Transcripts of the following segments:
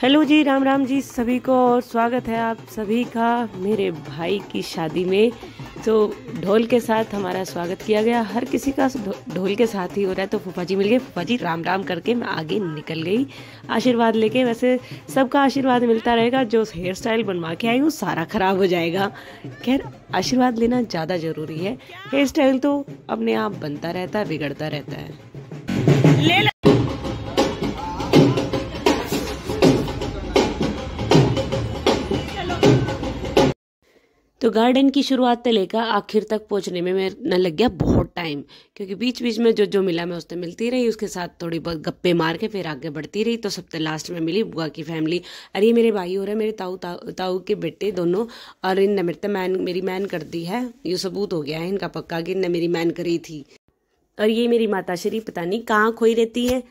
Hello ji, Ram Ram ji, सभी को और स्वागत है आप सभी का मेरे भाई की शादी में। तो ढोल के साथ हमारा स्वागत किया गया। हर किसी का ढोल के साथ ही हो रहा है तो फूफा जी मिल गए। फूफा जी, राम राम करके मैं आगे निकल गई। आशीर्वाद लेके वैसे सबका आशीर्वाद मिलता रहेगा। जो हेयर स्टाइल बनवा के आई हूँ, सारा खराब हो जाएगा। खैर, आशीर्वाद लेना ज़्यादा ज़रूरी है। हेयर स्टाइल तो अपने आप बनता रहता है, बिगड़ता रहता है। ले। तो गार्डन की शुरुआत से लेकर आखिर तक पहुँचने में मेरा लग गया बहुत टाइम क्योंकि बीच बीच में जो जो मिला मैं उससे मिलती रही, उसके साथ थोड़ी बहुत गप्पे मार के फिर आगे बढ़ती रही तो सबसे लास्ट में मिली बुआ की फैमिली अरे ये मेरे भाई हो रहे मेरे ताऊ ताऊ ताऊ के बेटे दोनों, और इन मेरे मैन मेरी मैन कर दी है, ये सबूत हो गया है इनका पक्का कि इनने मेरी मैन करी थी। और ये मेरी माता श्री, पता नहीं कहाँ खोई रहती है,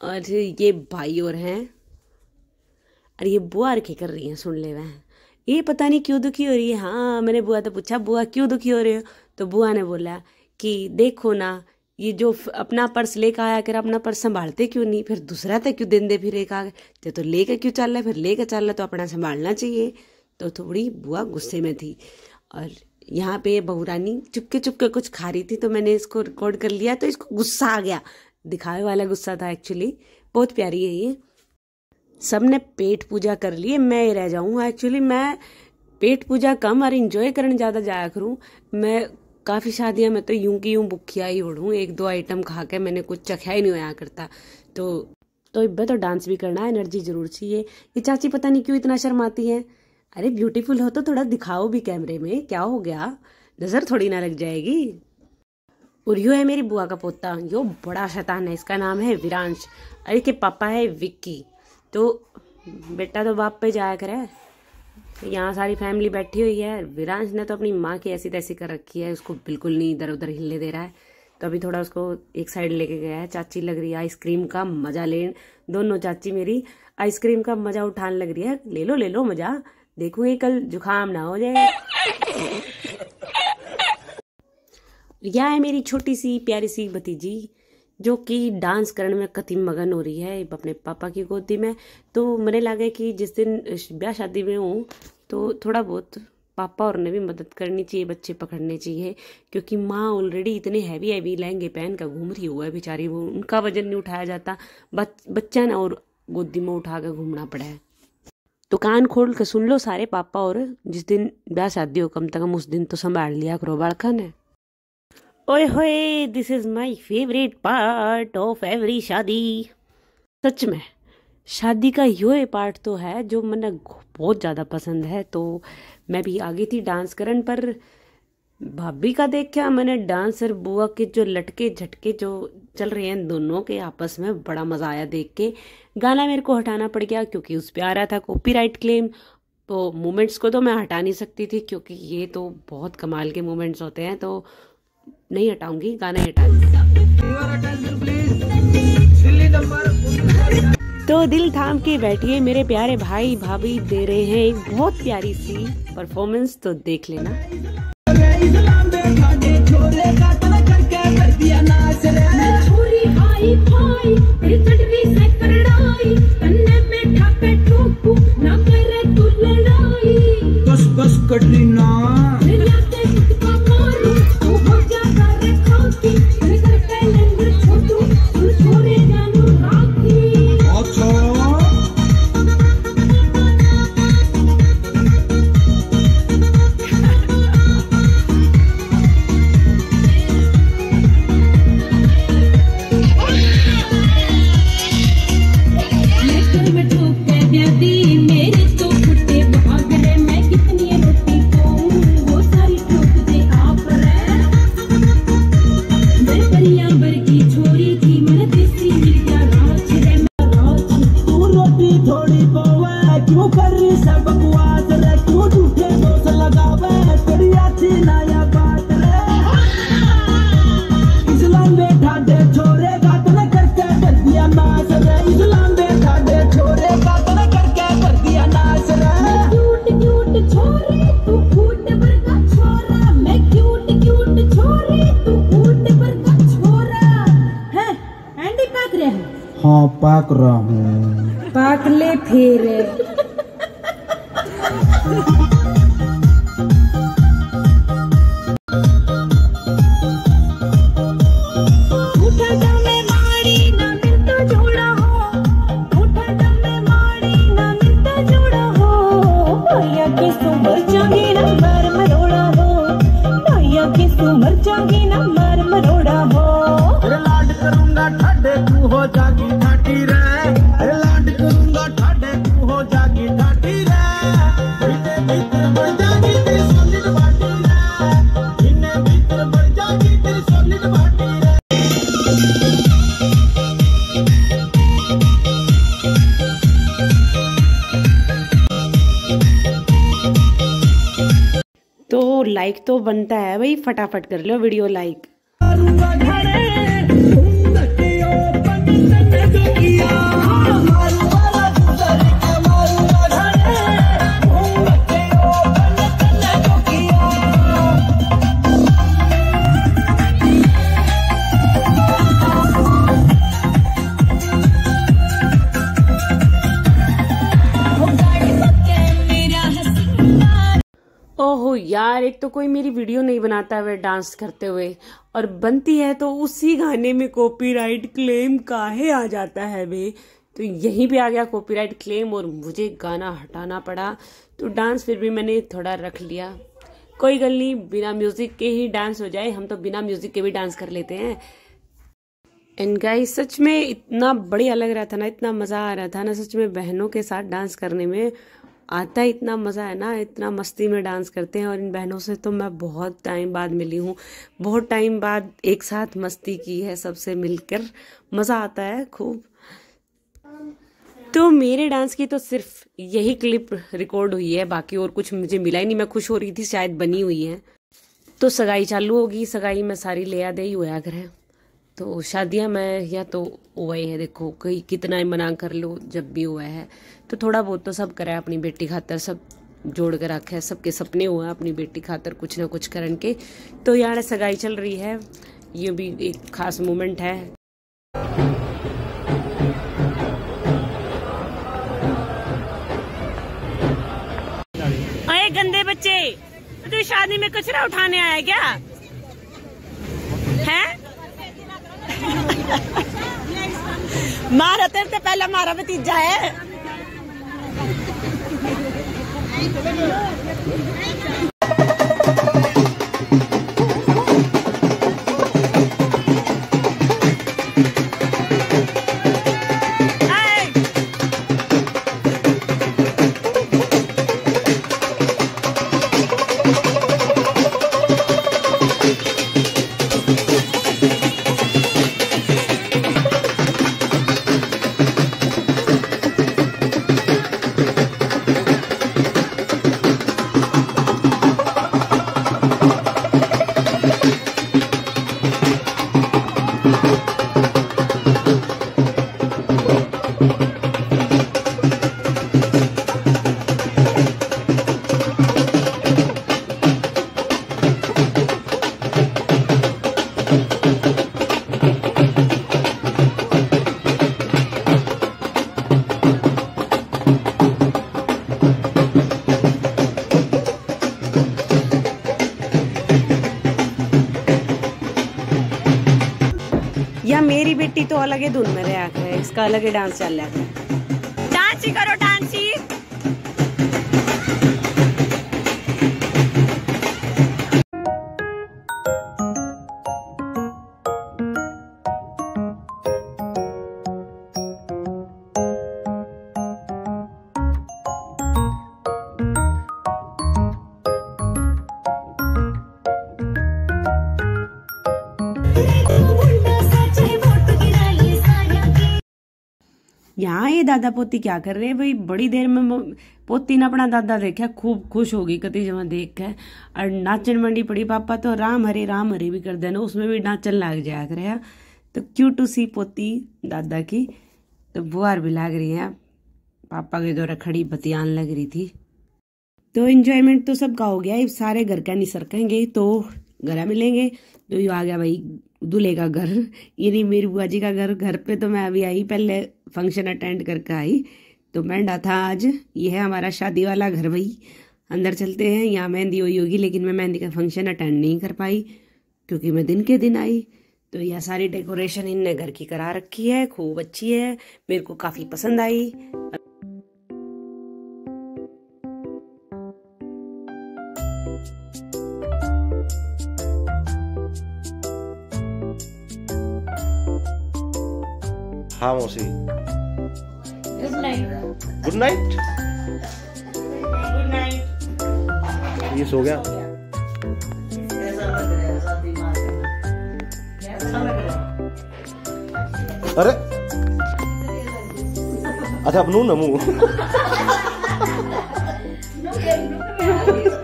और ये भाई और हैं, और ये बुआ रखे कर रही हैं, सुन ले वह। ये पता नहीं क्यों दुखी हो रही है? हाँ मैंने बुआ तो पूछा, बुआ, क्यों दुखी हो रहे हो? तो बुआ ने बोला कि, देखो ना, ये जो अपना पर्स लेकर आया कर अपना पर्स संभालते क्यों नहीं? फिर दूसरा तो क्यों दिन दे फिर एक आगे? तो लेकर क्यों चल रहा है? फिर लेकर चल रहा तो अपना संभालना चाहिए। तो थोड़ी बुआ गुस्से में थी। और यहाँ पे बहुरानी चुपके चुपके कुछ खा रही थी तो मैंने इसको रिकॉर्ड कर लिया तो इसको गुस्सा आ गया। दिखावे वाला गुस्सा था एक्चुअली बहुत प्यारी है ये। सबने पेट पूजा कर लिए मैं ही रह जाऊँ एक्चुअली मैं पेट पूजा कम और इंजॉय करने ज़्यादा जाया करूँ। मैं काफ़ी शादियाँ में तो यूँ की यूँ भुखिया ही उड़ूँ एक दो आइटम खा के मैंने कुछ चखा ही नहीं होया करता। तो तो इब्बे तो डांस भी करना एनर्जी ज़रूर चाहिए। ये चाची पता नहीं क्यों इतना शर्माती है? अरे ब्यूटीफुल हो तो थोड़ा दिखाओ भी कैमरे में, क्या हो गया? नज़र थोड़ी ना लग जाएगी। और यो है मेरी बुआ का पोता। यो बड़ा शैतान है, इसका नाम है विरांश। अरे, के पापा है विक्की। तो बेटा तो बाप पे जाया करे यहाँ सारी फैमिली बैठी हुई है। विरांश ने तो अपनी माँ की ऐसी तैसी कर रखी है। उसको बिल्कुल नहीं इधर उधर हिलने दे रहा है। तो अभी थोड़ा उसको एक साइड लेके गया है। चाची लग रही है आइसक्रीम का मज़ा ले दोनों चाची मेरी आइसक्रीम का मज़ा उठाने लग रही है। ले लो ले लो मज़ा। देखूँगी कल जुकाम ना हो जाए। यह है मेरी छोटी सी, प्यारी सी भतीजी। जो कि डांस करने में कति मगन हो रही है अपने पापा की गोदी में। तो मैंने लगा कि जिस दिन ब्याह शादी में हूँ तो थोड़ा बहुत पापा और ने भी मदद करनी चाहिए बच्चे पकड़ने चाहिए क्योंकि माँ ऑलरेडी इतने हैवी हैवी लहंगे पहन कर घूम रही हुआ है बेचारी। वो उनका वज़न नहीं उठाया जाता। बच, बच्चा ना और गोदी में उठा कर घूमना पड़ा है। तो कान खोल कर सुन लो सारे पापा और जिस दिन ब्याह शादी हो कम से कम उस दिन तो संभाल लिया करो बाड़का ने ओए होए this is my favourite part of every शादी। सच में, शादी का यो पार्ट तो है जो मैंने बहुत ज़्यादा पसंद है तो मैं भी आ गई थी डांस करन पर। भाभी का देख मैंने डांस और बुआ के जो लटके झटके जो चल रहे हैं दोनों के आपस में, बड़ा मज़ा आया देख के। गाना मेरे को हटाना पड़ गया क्योंकि उस पर आ रहा था कॉपीराइट क्लेम तो मोमेंट्स को तो मैं हटा नहीं सकती थी क्योंकि ये तो बहुत कमाल के मोमेंट्स होते हैं तो नहीं हटाऊँगी, गाना हटा तो दिल थाम के बैठिए, मेरे प्यारे भाई भाभी दे रहे हैं एक बहुत प्यारी सी परफॉर्मेंस तो देख लेना। बस पाक रहा हूँ। पाक ले फिर। लाइक तो बनता है। भाई फटाफट कर लो वीडियो लाइक एक तो कोई मेरी वीडियो नहीं बनाता हुए डांस करते हुए, और बनती है तो उसी गाने में कॉपीराइट क्लेम काहे आ जाता है बे? तो यहीं पे आ गया कॉपीराइट क्लेम और मुझे गाना हटाना पड़ा। तो डांस फिर भी मैंने थोड़ा रख लिया। कोई गल नहीं, बिना म्यूज़िक के ही डांस हो जाए, हम तो बिना म्यूज़िक के भी डांस कर लेते हैं। एंड गाइस सच में इतना बढ़िया लग रहा था ना, इतना मज़ा आ रहा था ना सच में बहनों के साथ डांस करने में। आता है, इतना मज़ा है ना, इतना मस्ती में डांस करते हैं और इन बहनों से तो मैं बहुत टाइम बाद मिली हूँ। बहुत टाइम बाद एक साथ मस्ती की है सबसे मिलकर। मज़ा आता है खूब। तो मेरे डांस की तो सिर्फ़ यही क्लिप रिकॉर्ड हुई है, बाकी और कुछ मुझे मिला ही नहीं। मैं खुश हो रही थी, शायद बनी हुई है। तो सगाई चालू होगी, सगाई में सारी ले आ दे ही हुआ कर है। तो शादियाँ मैं या तो हुआ ही है, देखो, कहीं कितना ही मना कर लो जब भी हुआ है। तो थोड़ा बहुत तो सब करा अपनी बेटी खातर, सब जोड़ कर रखा सबके सपने हुआ अपनी बेटी खातर कुछ ना कुछ करन के। तो यार, सगाई चल रही है, ये भी एक खास मोमेंट है। गंदे बच्चे, तू शादी में कचरा उठाने आया क्या है मारा तेरे तो पहला मारा भतीजा है। मेरी बेटी तो अलग ही, धुन में रहा है इसका अलग ही डांस चल रहा है। डांस ही करो ये दादा पोती क्या कर रहे हैं? भाई, बड़ी देर में पोती ने अपना दादा देखा, खूब खुश होगी कति जमा देख के। और नाचन मंडी पड़ी पापा तो राम हरे राम हरे भी कर देना, उसमें भी नाचन लाग जाया करे तो क्यों टू सी पोती, दादा की? तो बुआर भी लाग रही है पापा के द्वारा खड़ी बतियान लग रही थी। तो एंजॉयमेंट तो सबका हो गया सारे घर का नहीं सरकेंगे तो घर मिलेंगे। तो ये आ गया भाई दूल्हे का घर। ये नहीं, मेरी बुआ जी का घर। घर पे तो मैं अभी आई, पहले फ़ंक्शन अटेंड करके आई। तो बैंडा था आज। ये है हमारा शादी वाला घर भाई। अंदर चलते हैं। यहाँ मेहंदी हुई होगी, लेकिन मैं मेहंदी का फ़ंक्शन अटेंड नहीं कर पाई, क्योंकि मैं दिन के दिन आई। तो यह सारी डेकोरेशन इनने घर की करा रखी है। खूब अच्छी है। मेरे को काफ़ी पसंद आई। हाँ मौसी। Good night good night good night ये सो गया। अरे। अच्छा बनू ना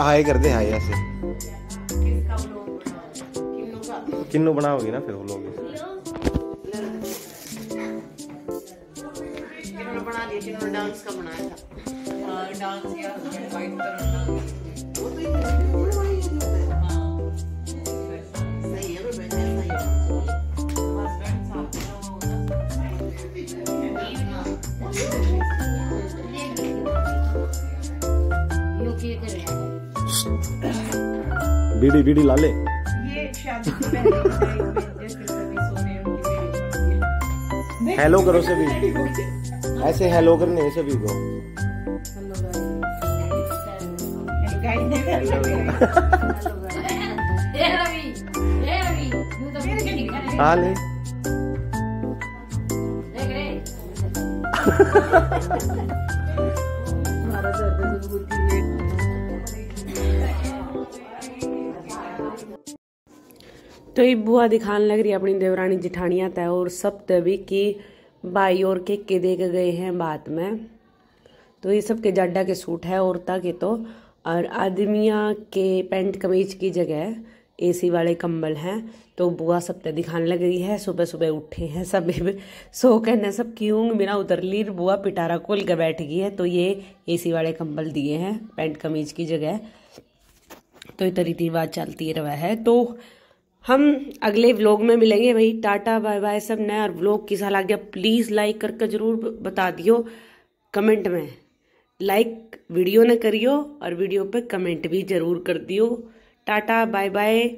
हाय करते कर दे हाय ऐसे। किन्नू बनाओगी ना फिर वो लोग। बना दिया जिन्होंने डांस का बनाया था। डांस किया वीडियो बनती है हेलो करो सभी। ऐसे हेलो करने सभी को। गाइस देख रहे हैं? हाँ तो ये बुआ दिखाने लग रही अपनी देवरानी जिठानिया तय और सब तभी की बाई और के के दे गए हैं बात में। तो ये सब के जाडा के सूट है औरता के तो और आदमिया के पैंट कमीज की जगह एसी वाले कंबल हैं। तो बुआ सब ते दिखाने लग रही है सुबह सुबह उठे हैं सब। सो कहने सब क्यों मेरा उतर ली बुआ पिटारा खोल के बैठ गई है। तो ये एसी वाले कंबल दिए हैं, पैंट कमीज की जगह। तो इतना रीति रिवाज चलती रहा है। तो हम अगले व्लॉग में मिलेंगे भाई। टाटा, बाय बाय, सब नया। और व्लॉग किसा लग गया प्लीज़ लाइक करके ज़रूर बता दियो कमेंट में। लाइक वीडियो ने करियो और वीडियो पे कमेंट भी ज़रूर कर दियो। Tata, bye bye.